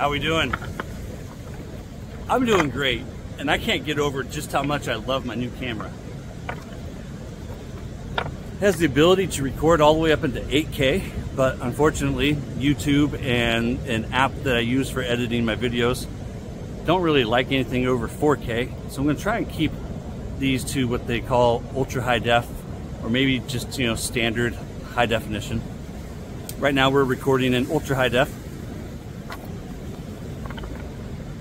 How we doing? I'm doing great, and I can't get over just how much I love my new camera. It has the ability to record all the way up into 8K, but unfortunately, YouTube and an app that I use for editing my videos don't really like anything over 4K, so I'm gonna try and keep these to what they call ultra high def, or maybe just, you know, standard high definition. Right now we're recording in ultra high def,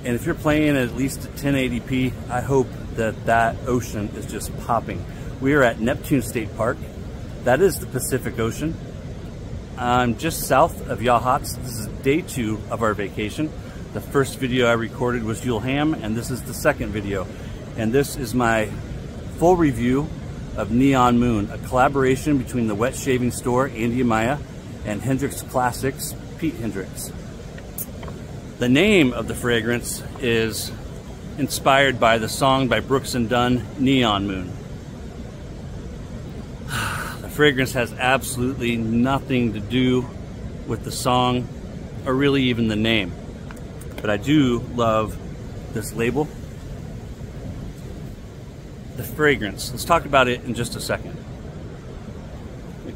and if you're playing at least 1080p, I hope that that ocean is just popping. We are at Neptune State Park. That is the Pacific Ocean. I'm just south of Yachats. This is day two of our vacation. The first video I recorded was Yule Ham, and this is the second video. And this is my full review of Neon Moon, a collaboration between the wet shaving store, Andy Amaya, and Hendrix Classics, Pete Hendrix. The name of the fragrance is inspired by the song by Brooks and Dunn, Neon Moon. The fragrance has absolutely nothing to do with the song or really even the name. But I do love this label. The fragrance. Let's talk about it in just a second.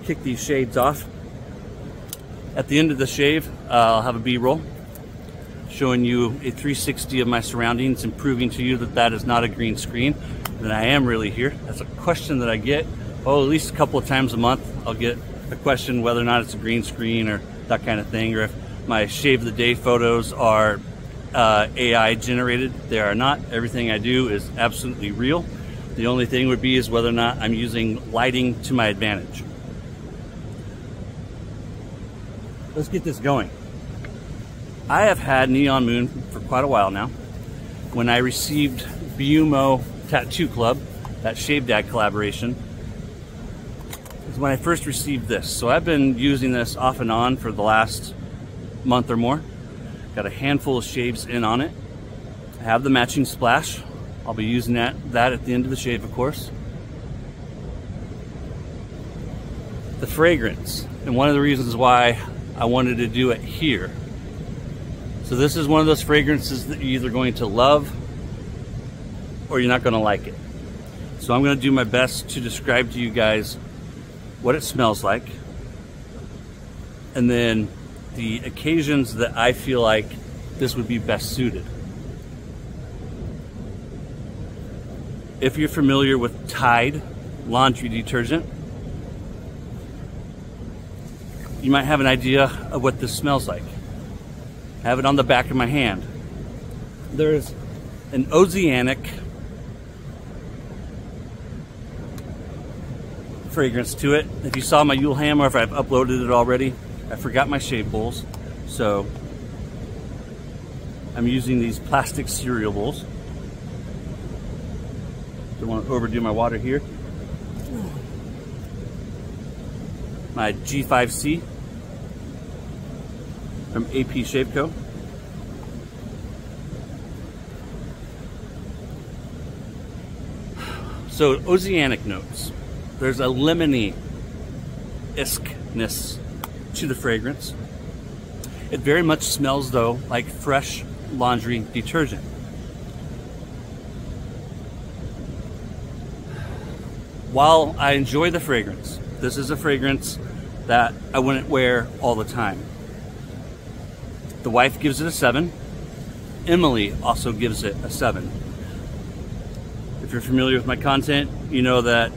kick these shades off. At the end of the shave, uh, I'll have a B-roll showing you a 360 of my surroundings and proving to you that that is not a green screen and I am really here. That's a question that I get, oh, at least a couple of times a month. I'll get a question whether or not it's a green screen or that kind of thing, or if my shave of the day photos are uh, AI generated. They are not. Everything I do is absolutely real. The only thing would be is whether or not I'm using lighting to my advantage. Let's get this going. I have had Neon Moon for quite a while now. When I received Biumo Tattoo Club, that Shave Dad collaboration, is when I first received this. So I've been using this off and on for the last month or more. Got a handful of shaves in on it. I have the matching splash. I'll be using that, that at the end of the shave, of course. The fragrance, and one of the reasons why I wanted to do it here so this is one of those fragrances that you're either going to love or you're not going to like it. So I'm going to do my best to describe to you guys what it smells like and then the occasions that I feel like this would be best suited. If you're familiar with Tide laundry detergent, you might have an idea of what this smells like have it on the back of my hand. There's an oceanic fragrance to it. If you saw my Yule Ham or if I've uploaded it already, I forgot my shave bowls. So I'm using these plastic cereal bowls. Don't want to overdo my water here. My G5C from AP Shave Co. So oceanic notes. There's a lemony iskness to the fragrance. It very much smells though like fresh laundry detergent. While I enjoy the fragrance, this is a fragrance that I wouldn't wear all the time. The wife gives it a 7. Emily also gives it a 7. If you're familiar with my content, you know that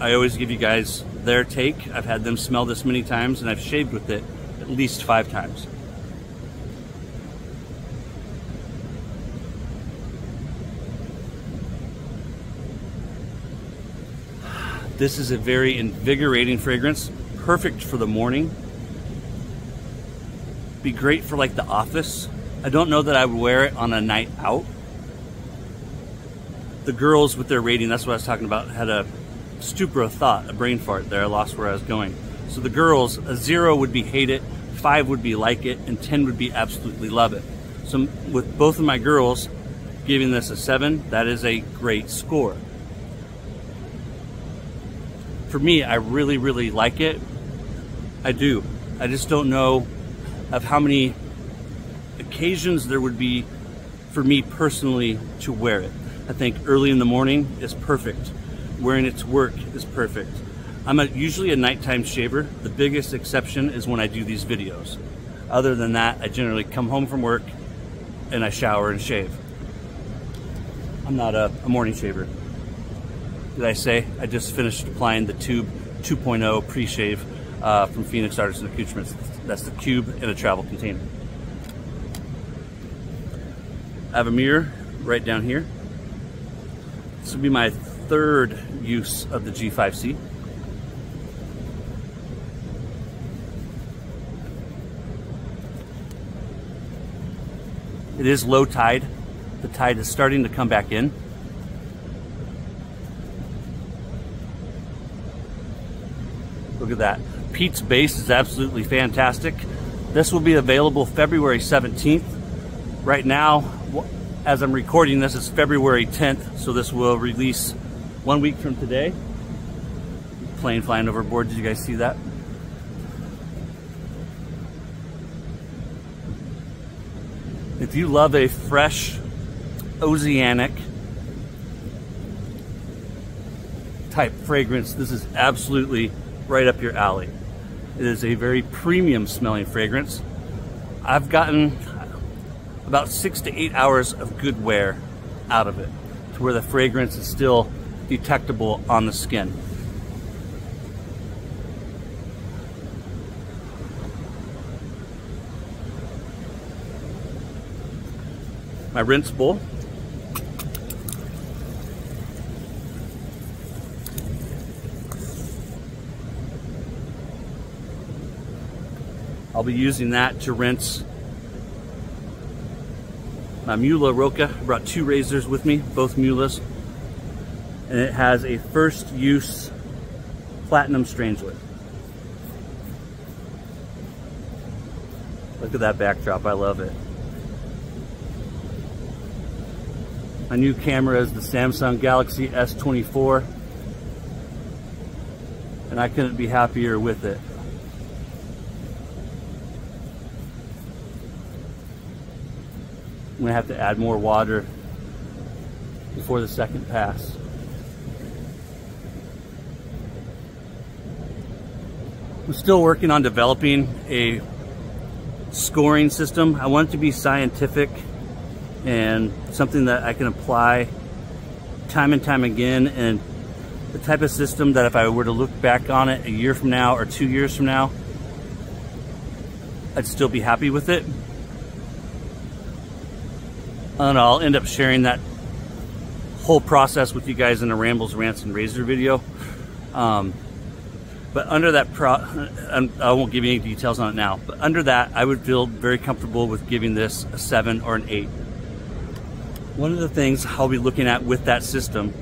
I always give you guys their take. I've had them smell this many times and I've shaved with it at least five times. This is a very invigorating fragrance, perfect for the morning be great for like the office. I don't know that I would wear it on a night out. The girls with their rating, that's what I was talking about, had a stupor of thought, a brain fart there. I lost where I was going. So the girls, a zero would be hate it, five would be like it, and 10 would be absolutely love it. So with both of my girls giving this a seven, that is a great score. For me, I really, really like it. I do. I just don't know of how many occasions there would be for me personally to wear it. I think early in the morning is perfect. Wearing it to work is perfect. I'm a, usually a nighttime shaver. The biggest exception is when I do these videos. Other than that, I generally come home from work and I shower and shave. I'm not a, a morning shaver. Did I say? I just finished applying the Cube 2.0 pre-shave uh, from Phoenix Artisan Accoutrements. That's the cube in a travel container. I have a mirror right down here. This will be my third use of the G5C. It is low tide. The tide is starting to come back in. Look at that. Pete's base is absolutely fantastic. This will be available February 17th. Right now, as I'm recording this, it's February 10th, so this will release one week from today. Plane flying overboard, did you guys see that? If you love a fresh, oceanic type fragrance, this is absolutely right up your alley. It is a very premium smelling fragrance. I've gotten about six to eight hours of good wear out of it to where the fragrance is still detectable on the skin. My rinse bowl. I'll be using that to rinse my Mühle Rocca. I brought two razors with me, both Mühles. And it has a first use platinum strangelet. Look at that backdrop, I love it. My new camera is the Samsung Galaxy S24 and I couldn't be happier with it. Gonna have to add more water before the second pass. I'm still working on developing a scoring system. I want it to be scientific and something that I can apply time and time again and the type of system that if I were to look back on it a year from now or two years from now, I'd still be happy with it. And I'll end up sharing that whole process with you guys in a Rambles, Rants, and Razor video. Um, but under that, pro I won't give you any details on it now, but under that, I would feel very comfortable with giving this a 7 or an 8. One of the things I'll be looking at with that system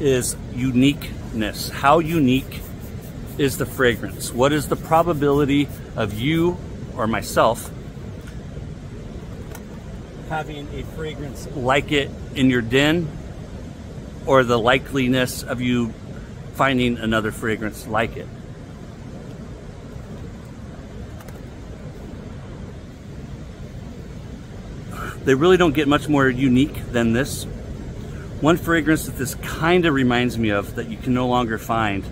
is uniqueness. How unique is the fragrance? What is the probability of you or myself having a fragrance like it in your den or the likeliness of you finding another fragrance like it? They really don't get much more unique than this. One fragrance that this kind of reminds me of that you can no longer find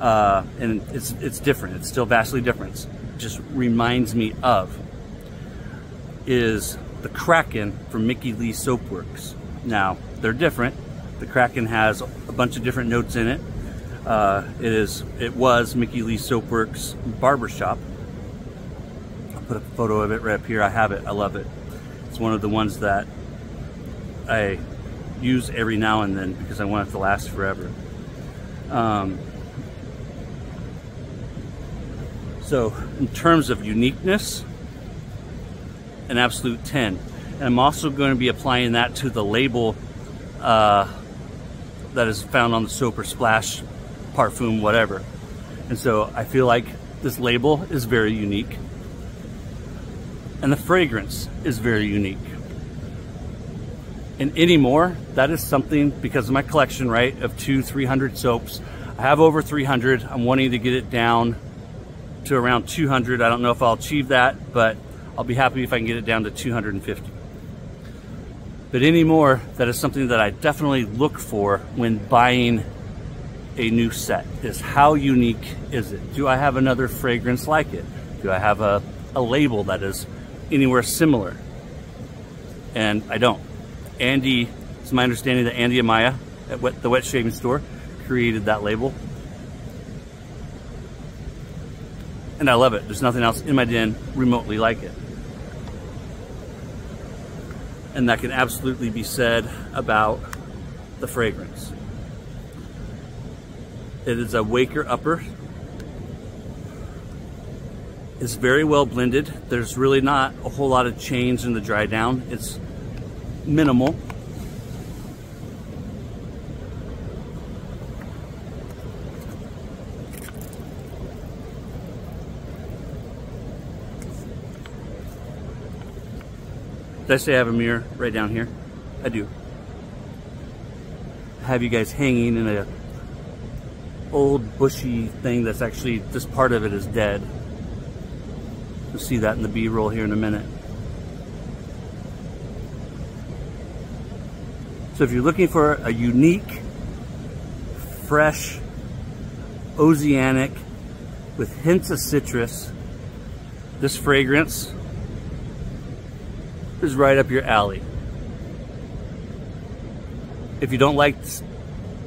uh, and it's it's different. It's still vastly different. Just reminds me of is the Kraken from Mickey Lee Soapworks. Now they're different. The Kraken has a bunch of different notes in it. Uh, it is it was Mickey Lee Soapworks barbershop. I'll put a photo of it right up here. I have it. I love it. It's one of the ones that I use every now and then because I want it to last forever. Um, So in terms of uniqueness, an absolute 10. And I'm also going to be applying that to the label uh, that is found on the soap or splash, parfum, whatever. And so I feel like this label is very unique. And the fragrance is very unique. And anymore, that is something, because of my collection, right, of two, 300 soaps, I have over 300. I'm wanting to get it down to around 200. I don't know if I'll achieve that, but I'll be happy if I can get it down to 250. But anymore, that is something that I definitely look for when buying a new set is how unique is it? Do I have another fragrance like it? Do I have a, a label that is anywhere similar? And I don't. Andy, it's my understanding that Andy Amaya at the Wet Shaving Store created that label. And I love it. There's nothing else in my den remotely like it. And that can absolutely be said about the fragrance. It is a Waker upper. It's very well blended. There's really not a whole lot of change in the dry down. It's minimal. Did I say I have a mirror right down here? I do. I have you guys hanging in a old bushy thing that's actually, this part of it is dead. You'll see that in the B-roll here in a minute. So if you're looking for a unique, fresh, oceanic, with hints of citrus, this fragrance is right up your alley. If you don't like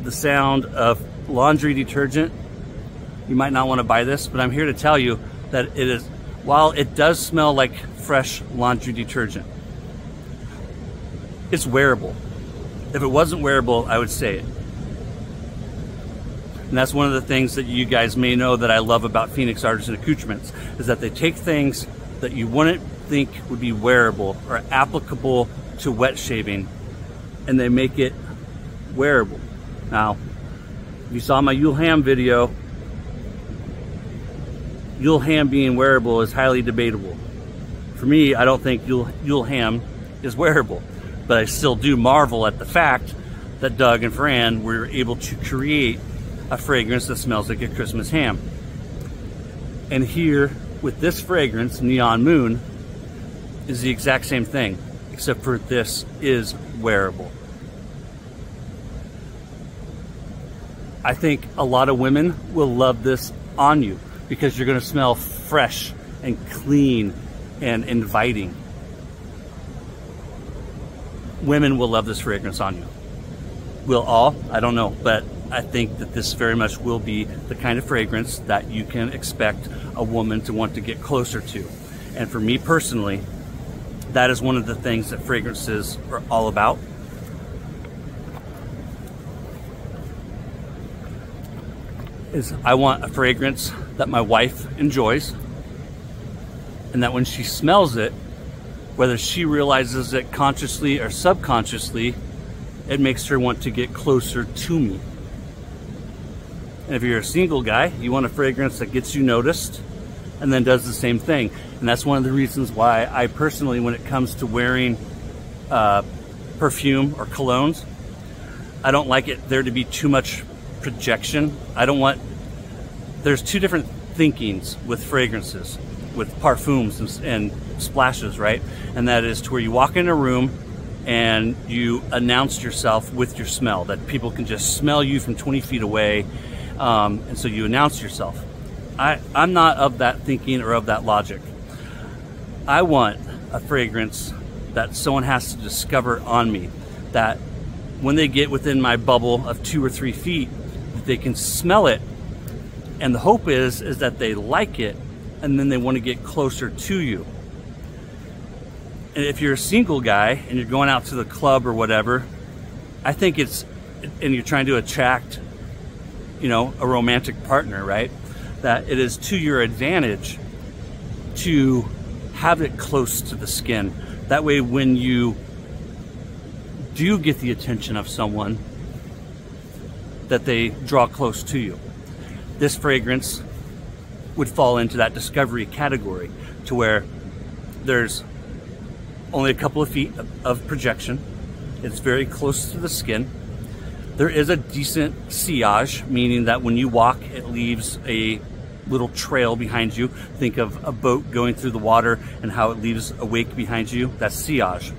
the sound of laundry detergent, you might not want to buy this, but I'm here to tell you that it is, while it does smell like fresh laundry detergent, it's wearable. If it wasn't wearable, I would say it. And that's one of the things that you guys may know that I love about Phoenix Artisan Accoutrements is that they take things that you wouldn't think would be wearable or applicable to wet shaving and they make it wearable. Now, you saw my Yule Ham video, Yule Ham being wearable is highly debatable. For me, I don't think Yule, Yule Ham is wearable, but I still do marvel at the fact that Doug and Fran were able to create a fragrance that smells like a Christmas ham. And here, with this fragrance, Neon Moon, is the exact same thing, except for this is wearable. I think a lot of women will love this on you because you're going to smell fresh and clean and inviting. Women will love this fragrance on you. Will all? I don't know, but I think that this very much will be the kind of fragrance that you can expect a woman to want to get closer to. And for me personally, that is one of the things that fragrances are all about. is I want a fragrance that my wife enjoys and that when she smells it, whether she realizes it consciously or subconsciously, it makes her want to get closer to me. And if you're a single guy, you want a fragrance that gets you noticed and then does the same thing. And that's one of the reasons why I personally, when it comes to wearing uh, perfume or colognes, I don't like it there to be too much projection. I don't want, there's two different thinkings with fragrances, with parfums and, and splashes, right? And that is to where you walk in a room and you announce yourself with your smell, that people can just smell you from 20 feet away. Um, and so you announce yourself. I, I'm not of that thinking or of that logic. I want a fragrance that someone has to discover on me, that when they get within my bubble of two or three feet, they can smell it. And the hope is is that they like it and then they want to get closer to you. And if you're a single guy and you're going out to the club or whatever i think it's and you're trying to attract you know a romantic partner right that it is to your advantage to have it close to the skin that way when you do get the attention of someone that they draw close to you. This fragrance would fall into that discovery category to where there's only a couple of feet of projection. It's very close to the skin. There is a decent sillage, meaning that when you walk, it leaves a little trail behind you. Think of a boat going through the water and how it leaves a wake behind you. That's sillage.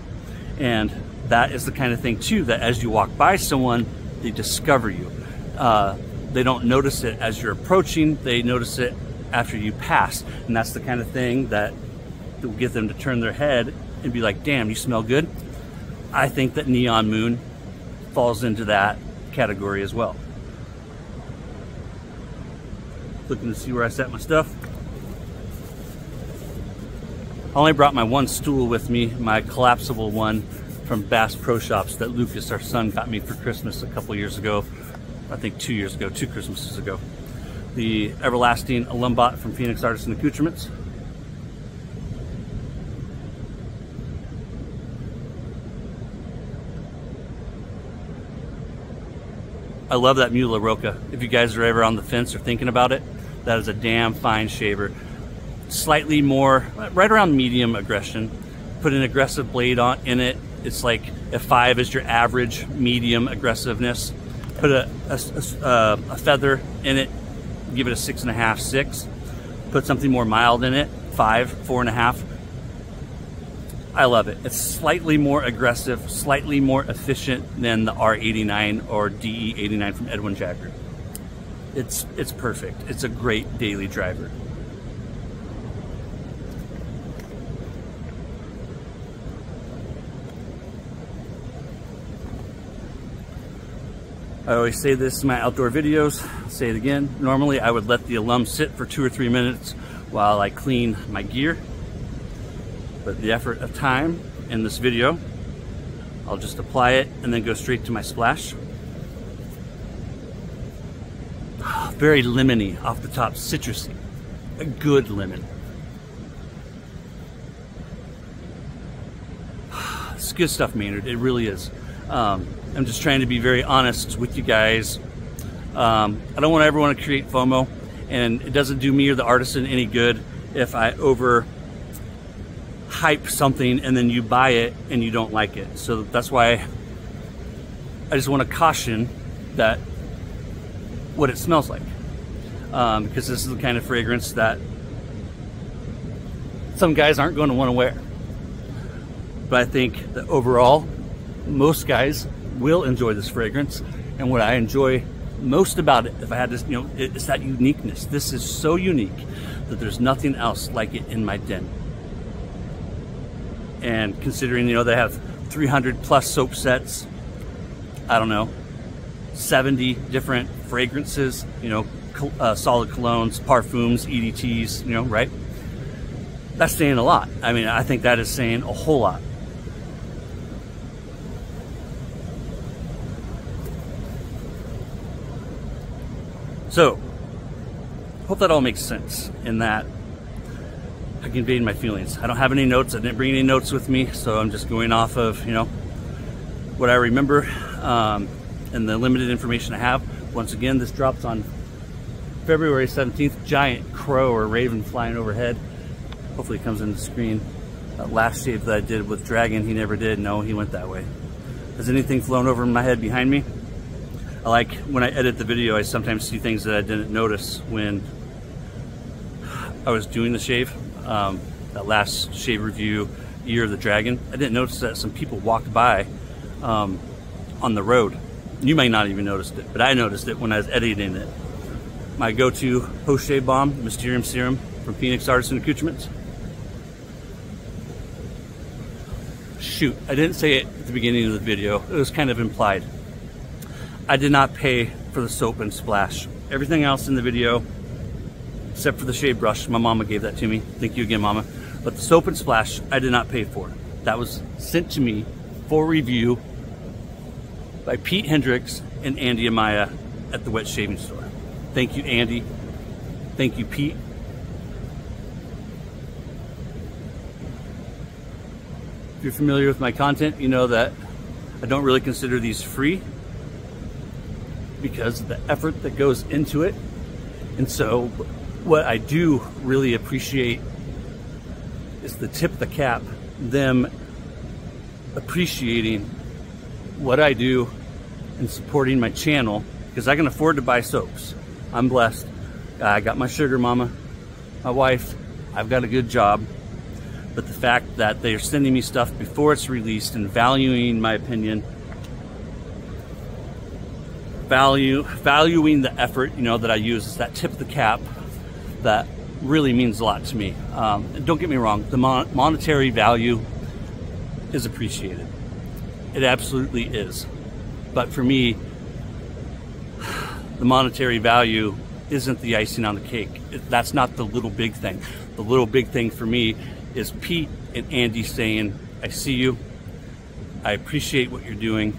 And that is the kind of thing too, that as you walk by someone, they discover you. Uh, they don't notice it as you're approaching, they notice it after you pass. And that's the kind of thing that will get them to turn their head and be like, damn, you smell good. I think that Neon Moon falls into that category as well. Looking to see where I set my stuff. I only brought my one stool with me, my collapsible one from Bass Pro Shops that Lucas, our son, got me for Christmas a couple years ago. I think two years ago, two Christmases ago. The Everlasting Alum Bot from Phoenix Artisan Accoutrements. I love that Mühle Rocca. If you guys are ever on the fence or thinking about it, that is a damn fine shaver. Slightly more, right around medium aggression. Put an aggressive blade on in it. It's like a five is your average medium aggressiveness. Put a, a, a, a feather in it, give it a six and a half, six. Put something more mild in it, five, four and a half. I love it. It's slightly more aggressive, slightly more efficient than the R89 or DE89 from Edwin Jagger. It's, it's perfect. It's a great daily driver. I always say this in my outdoor videos, I'll say it again. Normally I would let the alum sit for two or three minutes while I clean my gear but the effort of time in this video, I'll just apply it and then go straight to my splash. Very lemony off the top, citrusy, a good lemon. It's good stuff, Maynard, it really is. Um, I'm just trying to be very honest with you guys. Um, I don't want everyone to create FOMO, and it doesn't do me or the artisan any good if I over hype something and then you buy it and you don't like it. So that's why I just want to caution that what it smells like. Um, because this is the kind of fragrance that some guys aren't going to want to wear. But I think that overall, most guys will enjoy this fragrance. And what I enjoy most about it, if I had to, you know, it's that uniqueness. This is so unique that there's nothing else like it in my den and considering you know they have 300 plus soap sets i don't know 70 different fragrances you know uh, solid colognes parfums edts you know right that's saying a lot i mean i think that is saying a whole lot so hope that all makes sense in that I conveyed my feelings. I don't have any notes. I didn't bring any notes with me, so I'm just going off of, you know, what I remember um, and the limited information I have. Once again, this drops on February 17th. Giant crow or raven flying overhead. Hopefully it comes in the screen. That last shave that I did with Dragon, he never did. No, he went that way. Has anything flown over my head behind me? I like when I edit the video, I sometimes see things that I didn't notice when I was doing the shave um, that last shave review, Year of the Dragon, I didn't notice that some people walked by um, on the road. You may not even noticed it, but I noticed it when I was editing it. My go-to post-shave balm, Mysterium Serum from Phoenix Artisan Accoutrements. Shoot, I didn't say it at the beginning of the video. It was kind of implied. I did not pay for the soap and splash. Everything else in the video except for the shave brush. My mama gave that to me. Thank you again, mama. But the soap and splash, I did not pay for. That was sent to me for review by Pete Hendrix and Andy Amaya at the Wet Shaving Store. Thank you, Andy. Thank you, Pete. If you're familiar with my content, you know that I don't really consider these free because of the effort that goes into it. And so what I do really appreciate is the tip of the cap, them appreciating what I do and supporting my channel because I can afford to buy soaps. I'm blessed. I got my sugar mama, my wife. I've got a good job. But the fact that they are sending me stuff before it's released and valuing my opinion, value valuing the effort, you know, that I use is that tip of the cap that really means a lot to me. Um, don't get me wrong, the mon monetary value is appreciated. It absolutely is. But for me, the monetary value isn't the icing on the cake. That's not the little big thing. The little big thing for me is Pete and Andy saying, I see you. I appreciate what you're doing.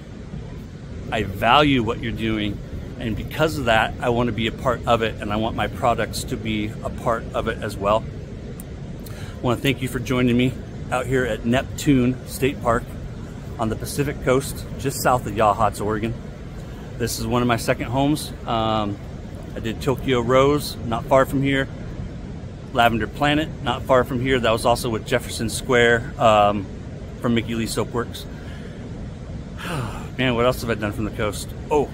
I value what you're doing. And because of that, I want to be a part of it and I want my products to be a part of it as well. I want to thank you for joining me out here at Neptune State Park on the Pacific Coast, just south of Yachats, Oregon. This is one of my second homes. Um, I did Tokyo Rose, not far from here. Lavender Planet, not far from here. That was also with Jefferson Square um, from Mickey Lee Soapworks. Man, what else have I done from the coast? Oh,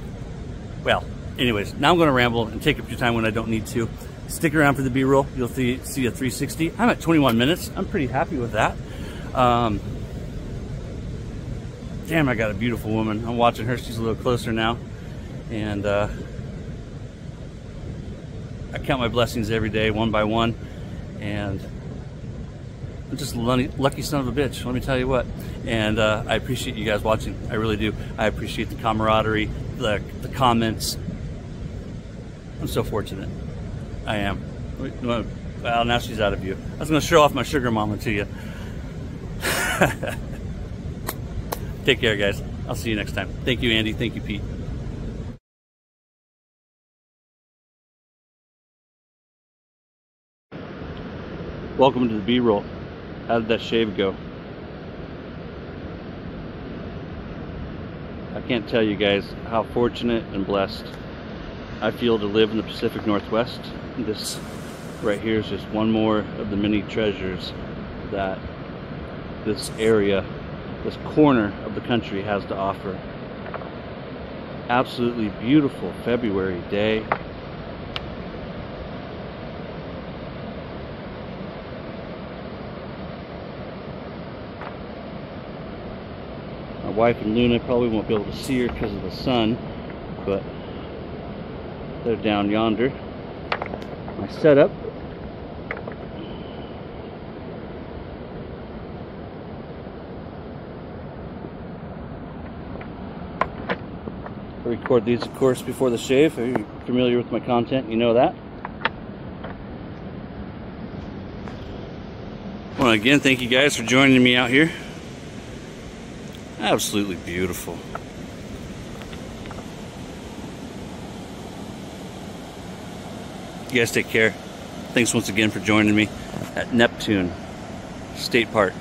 well, anyways, now I'm going to ramble and take up your time when I don't need to. Stick around for the B-roll. You'll see, see a 360. I'm at 21 minutes. I'm pretty happy with that. Um, damn, I got a beautiful woman. I'm watching her. She's a little closer now. And uh, I count my blessings every day, one by one. And I'm just a lucky son of a bitch, let me tell you what. And uh, I appreciate you guys watching. I really do. I appreciate the camaraderie, the, the comments. I'm so fortunate. I am. Well, now she's out of view. I was going to show off my sugar mama to you. Take care, guys. I'll see you next time. Thank you, Andy. Thank you, Pete. Welcome to the B-roll. How did that shave go? I can't tell you guys how fortunate and blessed I feel to live in the Pacific Northwest. This right here is just one more of the many treasures that this area, this corner of the country has to offer. Absolutely beautiful February day. Wife and Luna probably won't be able to see her because of the sun, but they're down yonder. My setup. I record these, of course, before the shave. If you're familiar with my content? You know that. Well, again, thank you guys for joining me out here. Absolutely beautiful. You guys take care. Thanks once again for joining me at Neptune State Park.